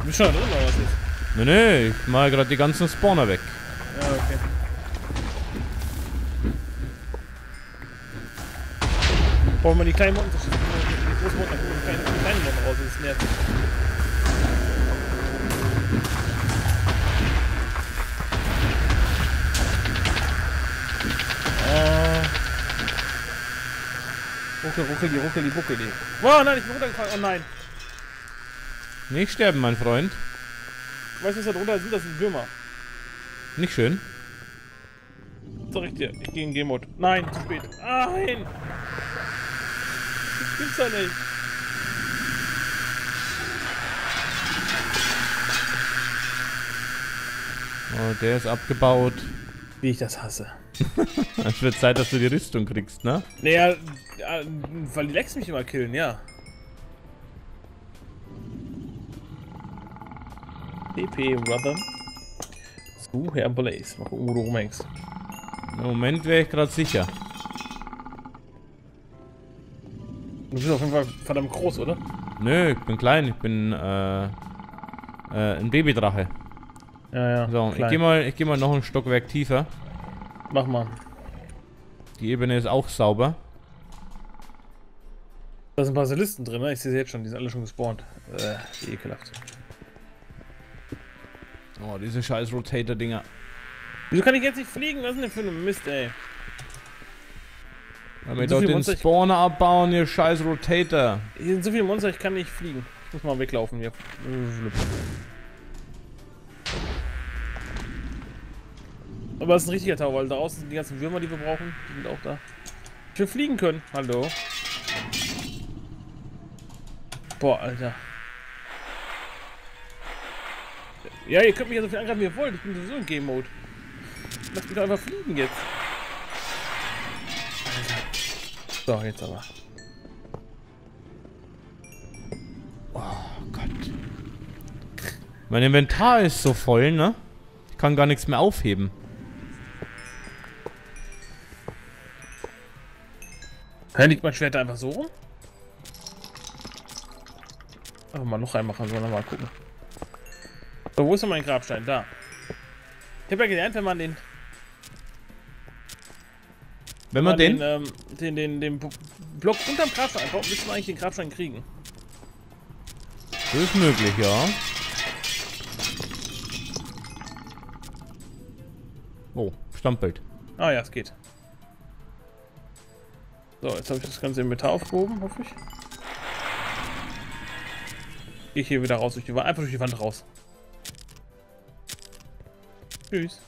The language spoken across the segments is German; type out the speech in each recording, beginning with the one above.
Du bist schon da drin, oder was jetzt? Nee, nee, ich mache gerade die ganzen Spawner weg. Ja, okay. Brauchen wir die kleinen Motten zu schießen. Die großen Motten, die kleinen, die kleinen Motten raus, das ist nervig. Ah. Ruckel, ruckeli, ruckeli, buckeli. Oh nein, ich bin runtergefallen. Oh nein. Nicht sterben, mein Freund. Weißt du, was da drunter sind? Das sind Würmer. Nicht schön. Sag ich dir, ich gehe in Game-Mode. Nein, zu spät. Nein! Das gibt's doch nicht. Oh, der ist abgebaut. Wie ich das hasse. Es wird Zeit, dass du die Rüstung kriegst, ne? Naja, ja, weil die Lex mich immer killen, ja. DP, Brother. So, Herr Blaze. Mal gucken, wo du rumhängst. Im Moment wäre ich gerade sicher. Du bist auf jeden Fall verdammt groß, oder? Nö, ich bin klein. Ich bin äh, äh, ein Babydrache. Ja, ja. So, ich klein. gehe mal, ich geh mal noch ein Stockwerk tiefer. Mach mal. Die Ebene ist auch sauber. Da sind Basilisten drin, ne? Ich sehe sie jetzt schon, die sind alle schon gespawnt. Äh, ekelhaft. Oh, diese scheiß Rotator-Dinger. Wieso kann ich jetzt nicht fliegen? Was ist denn für ein Mist, ey? Wenn wir So doch den Monster- Spawner abbauen, ihr scheiß Rotator. Hier sind so viele Monster, ich kann nicht fliegen. Ich muss mal weglaufen hier. Aber es ist ein richtiger Tower, weil draußen sind die ganzen Würmer, die wir brauchen. Die sind auch da. Ich will fliegen können. Hallo. Boah, Alter. Ja, ihr könnt mich ja so viel angreifen, wie ihr wollt. Ich bin sowieso im Game-Mode. Lasst mich doch einfach fliegen jetzt. Alter. So, jetzt aber. Oh Gott. Mein Inventar ist so voll, ne? Ich kann gar nichts mehr aufheben. Hä, liegt mein Schwert da einfach so rum? Einfach mal noch reinmachen, sollen wir mal gucken. So, wo ist denn mein Grabstein? Da. Ich habe ja gelernt, wenn man den, Wenn man den... ähm, den, den, den Block unterm Grabstein einbaut, müssen wir eigentlich den Grabstein kriegen. Das ist möglich, ja. Oh, Stammbild. Ah ja, es geht. So, jetzt habe ich das ganze Inventar aufgehoben, hoffe ich. Gehe ich hier wieder raus durch die Wand, einfach durch die Wand raus. Tschüss.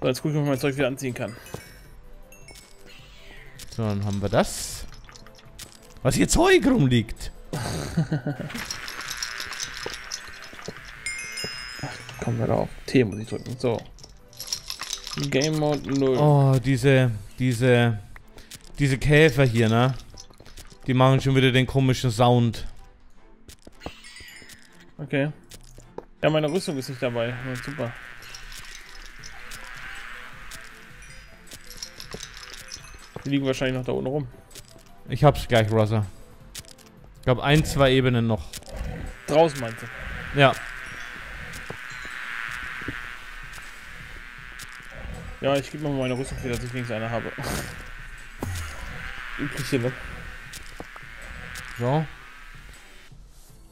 So, jetzt gucke ich, ob ich mein Zeug wieder anziehen kann. So, dann haben wir das. Was hier Zeug rumliegt. Kommen wir da auf. T muss ich drücken. So. Game Mode 0. Oh, diese, diese, diese Käfer hier, ne? Die machen schon wieder den komischen Sound. Okay. Ja, meine Rüstung ist nicht dabei. Ja, super. Die liegen wahrscheinlich noch da unten rum. Ich hab's gleich, Rosa. Ich glaube, ein, zwei Ebenen noch. Draußen meinst du? Ja. Ja, ich gebe mir mal meine Rüstung wieder, dass ich wenigstens eine habe. Übliche, ne? So.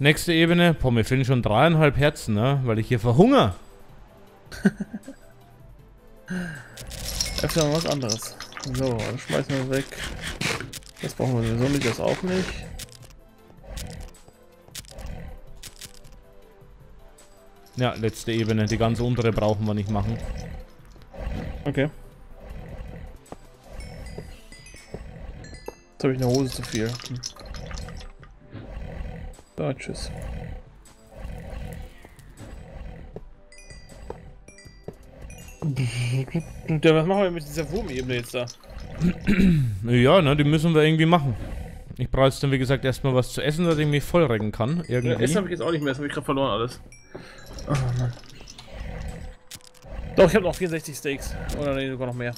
Nächste Ebene. Boah, mir fehlen schon dreieinhalb Herzen, ne? Weil ich hier verhungere. Öfter mal was anderes. So, das schmeißen wir weg. Das brauchen wir sowieso nicht, das auch nicht. Ja, letzte Ebene. Die ganze untere brauchen wir nicht machen. Okay. Jetzt habe ich eine Hose zu viel. Hm. So, tschüss. Ja, was machen wir mit dieser Wurmebene jetzt da? Ja, ne? Die müssen wir irgendwie machen. Ich brauche jetzt dann, wie gesagt, erstmal was zu essen, dass ich mich vollrecken kann. Ja, Irgendwie. Essen habe ich jetzt auch nicht mehr, das habe ich gerade verloren alles. Oh Mann. Doch, ich habe noch 64 Steaks. Oder nee, sogar noch mehr.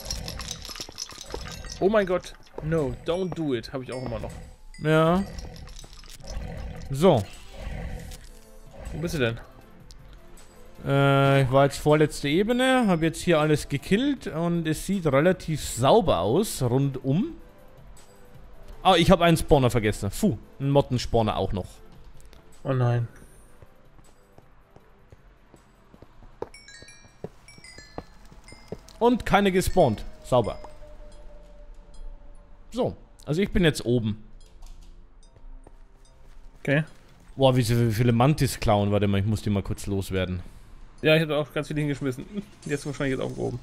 Oh mein Gott. No, don't do it. Habe ich auch immer noch. Ja. So. Wo bist du denn? Äh, ich war jetzt vorletzte Ebene, habe jetzt hier alles gekillt und es sieht relativ sauber aus, rundum. Ah, ich habe einen Spawner vergessen. Puh, einen Mottenspawner auch noch. Oh nein. Und keine gespawnt. Sauber. So, also ich bin jetzt oben. Okay. Boah, wie, viele Mantis klauen. Warte mal, ich muss die mal kurz loswerden. Ja, ich hätte auch ganz viele hingeschmissen. Jetzt wahrscheinlich jetzt auch oben.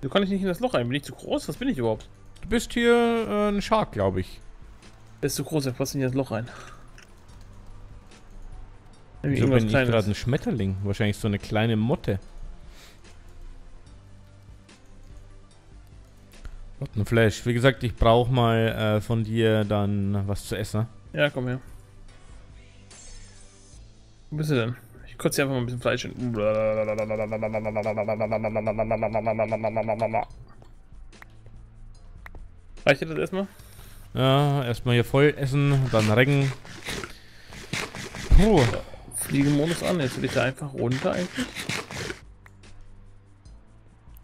Du kann ich nicht in das Loch rein. Bin ich zu groß? Was bin ich überhaupt? Du bist hier äh, ein Shark, glaube ich. Der ist zu groß, er passt nicht in das Loch rein. Wieso bin ich gerade ein Schmetterling? Wahrscheinlich so eine kleine Motte. Rotten Flash. Wie gesagt, ich brauche mal äh, von dir dann was zu essen. Ja, komm her. Wo bist du denn? Ich kotze hier einfach mal ein bisschen Fleisch hin. Reicht dir das erstmal? Ja, erstmal hier voll essen, dann recken. Puh. Fliegenmodus an, jetzt will ich da einfach runter eigentlich.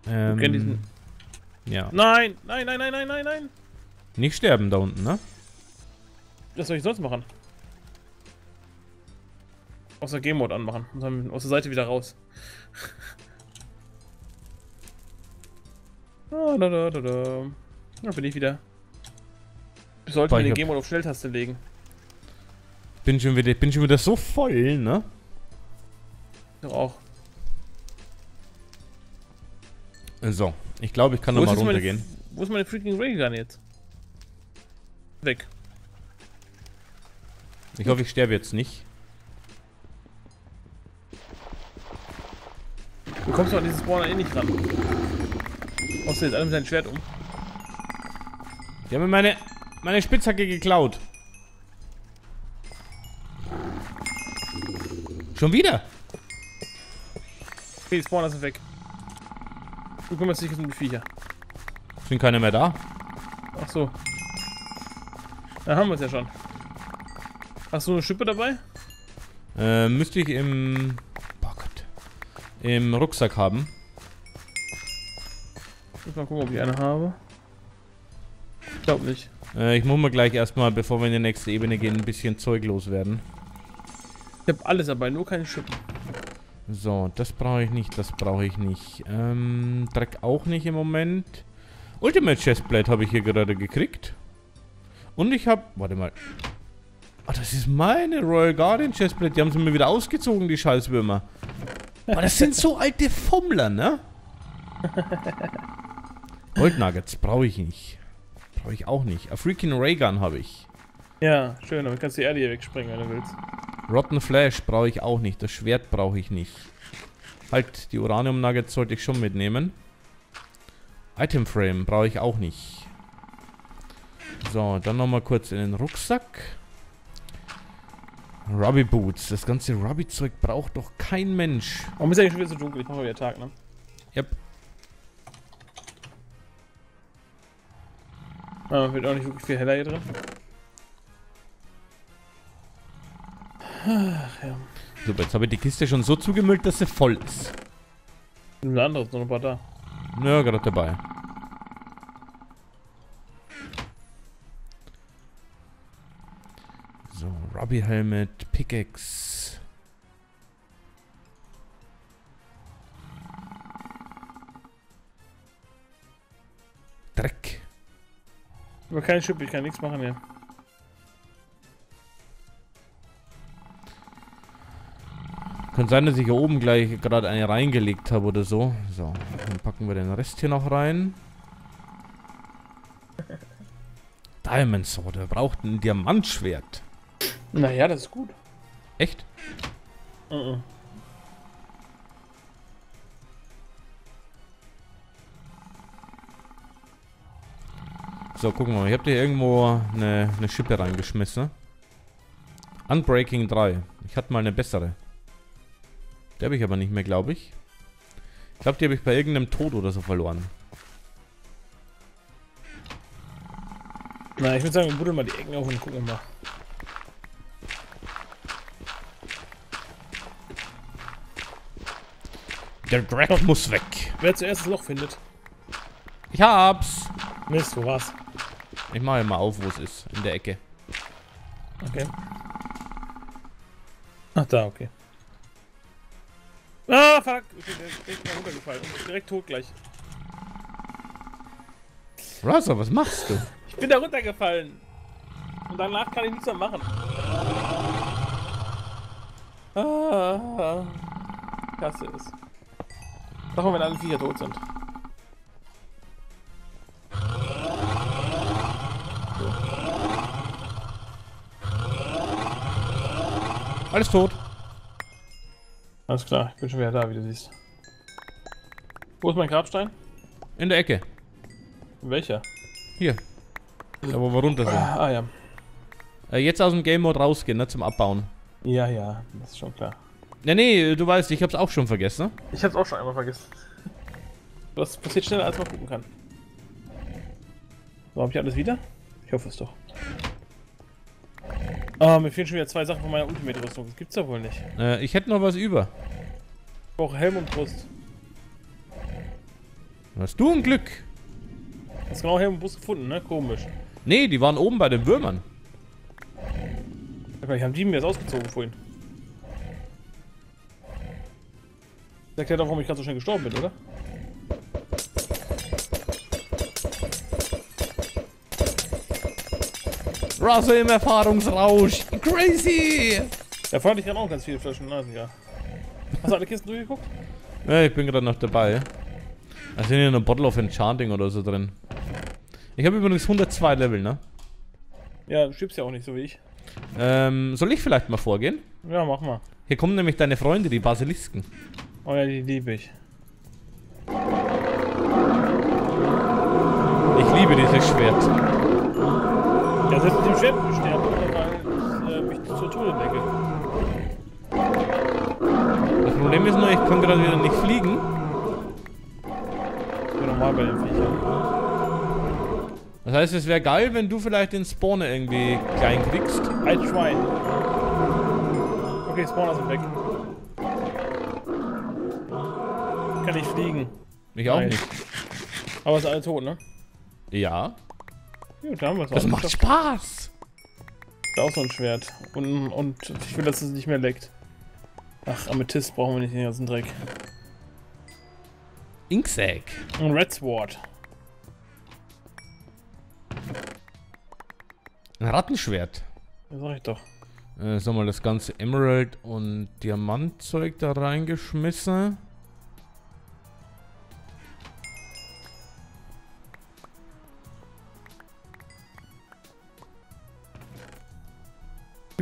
Ähm, diesen ja. Nein, nein, nein, nein, nein, nein, nein. Nicht sterben da unten, ne? Was soll ich sonst machen? Außer Game-Mode anmachen und dann aus der Seite wieder raus. ah, da, da, da, da. Da bin ich wieder. Wir sollten den Game-Mode auf Schnelltaste legen. Bin schon wieder, bin schon wieder so voll, ne? Doch auch. So, ich glaube, ich kann nochmal runtergehen. Meine, wo ist meine freaking Raygun jetzt? Weg. Ich hoffe, ich sterbe jetzt nicht. Du kommst doch an diesen Spawner eh nicht ran. Du jetzt alle mit deinem Schwert um? Die haben mir meine, meine Spitzhacke geklaut. Schon wieder? Okay, die Spawner sind weg. Du kümmerst dich um die Viecher. Sind keine mehr da? Ach so. Da haben wir es ja schon. Hast du eine Schippe dabei? Äh, müsste ich im... Boah Gott. Im Rucksack haben. Ich muss mal gucken, ob ich eine habe. Ich glaube nicht. Äh, ich muss mal gleich erstmal, bevor wir in die nächste Ebene gehen, ein bisschen Zeug loswerden. Ich habe alles dabei, nur keine Schippen. So, das brauche ich nicht, das brauche ich nicht. Ähm, Dreck auch nicht im Moment. Ultimate Chestplate habe ich hier gerade gekriegt. Und ich habe... Warte mal. Ah, das ist meine Royal Guardian Chestplate. Die haben sie mir wieder ausgezogen, die Scheißwürmer. Aber das sind so alte Fummler, ne? Gold Nuggets brauche ich nicht. Brauche ich auch nicht. A freaking Raygun habe ich. Ja, schön. Damit kannst du die Erde hier wegspringen, wenn du willst. Rotten Flash brauche ich auch nicht. Das Schwert brauche ich nicht. Halt, die Uranium Nuggets sollte ich schon mitnehmen. Item Frame brauche ich auch nicht. So, dann nochmal kurz in den Rucksack. Rubby Boots. Das ganze Rubby Zeug braucht doch kein Mensch. Warum ist ja schon wieder so dunkel? Ich mache wieder Tag, ne? Yep. Ah, wird auch nicht wirklich viel heller hier drin. Ach, ja. Super, jetzt habe ich die Kiste schon so zugemüllt, dass sie voll ist. Ein anderes, noch ein paar da. Ja, gerade dabei. So, Robbie Helmet, Pickaxe. Dreck. Aber kein Schiff, ich kann nichts machen hier. Kann sein, dass ich hier oben gleich gerade eine reingelegt habe oder so. So, dann packen wir den Rest hier noch rein. Diamond Sword, er braucht ein Diamantschwert. Naja, das ist gut. Echt? Uh -uh. So, gucken wir mal. Ich habe hier irgendwo eine, eine Schippe reingeschmissen. Unbreaking 3. Ich hatte mal eine bessere. Die habe ich aber nicht mehr, glaube ich. Ich glaube, die habe ich bei irgendeinem Tod oder so verloren. Na, ich würde sagen, wir buddeln mal die Ecken auf und gucken mal. Der Drag oh. muss weg. Wer zuerst das Loch findet. Ich hab's. Mist, wo war's? Ich mache mal auf, wo es ist. In der Ecke. Okay. Ach, da, okay. Ah, fuck! Ich bin direkt mal runtergefallen. Direkt tot gleich. Russell, was machst du? Ich bin da runtergefallen. Und danach kann ich nichts mehr machen. Ah. Kasse ist. Mal, wenn alle Viecher tot sind. Alles tot. Alles klar, ich bin schon wieder da, wie du siehst. Wo ist mein Grabstein? In der Ecke. Welcher? Hier. Da, wo wir runter sind. Ah ja. Äh, jetzt aus dem Game Mode rausgehen, ne, zum Abbauen. Ja, ja, das ist schon klar. Ja, nee, du weißt, ich hab's auch schon vergessen. Ich hab's auch schon einmal vergessen. Das passiert schneller, als man gucken kann. So, hab ich alles wieder? Ich hoffe es doch. Ah, mir fehlen schon wieder zwei Sachen von meiner Ultimate-Rüstung. Das gibt's doch wohl nicht. Äh, ich hätte noch was über. Ich brauche Helm und Brust. Hast du ein Glück? Hast genau Helm und Brust gefunden, ne? Komisch. Nee, die waren oben bei den Würmern. Ich haben die mir jetzt ausgezogen vorhin. Das erklärt auch, warum ich gerade so schnell gestorben bin, oder? Russell im Erfahrungsrausch. Crazy! Ja, vorhin hatte ich dann auch ganz viele Flaschen Nasen, ja. Hast du alle Kisten durchgeguckt? Ja, ich bin gerade noch dabei. Da sind hier eine Bottle of Enchanting oder so drin. Ich habe übrigens 102 Level, ne? Ja, du stirbst ja auch nicht so wie ich. Ähm, soll ich vielleicht mal vorgehen? Ja, mach mal. Hier kommen nämlich deine Freunde, die Basilisken. Oh ja, die liebe ich. Ich liebe dieses Schwert. Ich sterben, weil ich äh, mich zur Tode decke. Das Problem ist nur, ich kann gerade wieder nicht fliegen. Das wäre normal bei den Viechern. Das heißt, es wäre geil, wenn du vielleicht den Spawner irgendwie klein kriegst. I try. Okay, Spawner sind weg. Kann ich fliegen. Ich auch Nice. nicht. Aber sind alle tot, ne? Ja. Gut, da haben wir es Das auch. macht geschafft. Spaß. Da auch so ein Schwert. Und, und ich will, dass es nicht mehr leckt. Ach, Amethyst brauchen wir nicht den ganzen Dreck. Inksack. Und Red Sword. Ein Rattenschwert. Ja, sag ich doch. Äh, sag mal, das ganze Emerald und Diamantzeug da reingeschmissen.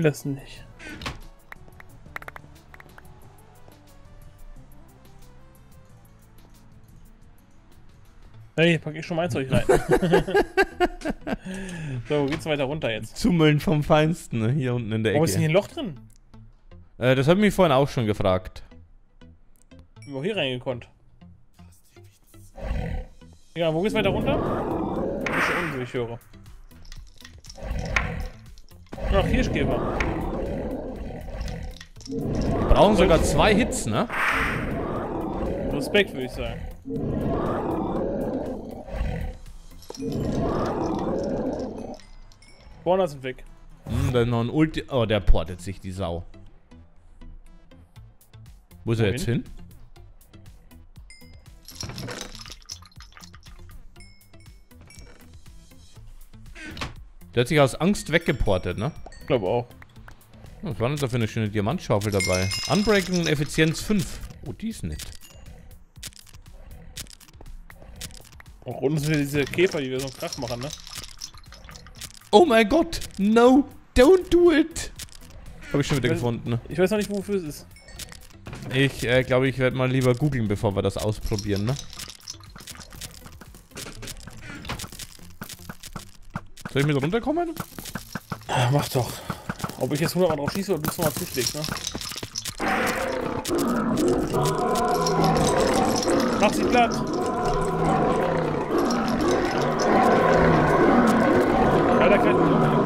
Will das nicht. Hey, pack ich schon mein Zeug rein. so, wo geht's weiter runter jetzt? Zummeln vom Feinsten, ne? hier unten in der Warum ist denn hier Ecke. ein Loch drin? Äh, das habe ich mich vorhin auch schon gefragt. Wo hier reingekonnt? Ja, wo geht's weiter runter? Bist unten, ich höre. Ach, Hirschgeber. Wir brauchen sogar zwei Hits, ne? Respekt, würde ich sagen. Spawner sind weg. Hm, dann noch ein Ulti... Oh, der portet sich, die Sau. Wo ist er Wohin? jetzt hin? Der hat sich aus Angst weggeportet, ne? Ich glaube auch. Was war denn da für eine schöne Diamantschaufel dabei? Unbreaking und Effizienz 5. Oh, die ist nett. Und unten sind diese Käfer, die wir so einen Krach machen, ne? Oh mein Gott! No! Don't do it! Habe ich schon wieder Weil- gefunden. ne? Ich weiß noch nicht, wofür es ist. Ich äh, glaube, ich werde mal lieber googeln, bevor wir das ausprobieren, ne? Soll ich mit runterkommen? Ah, Mach doch. Ob ich jetzt 100 Mal drauf schieße oder du es nochmal zuschlägst, ne? Mach sie platt! Alter, kein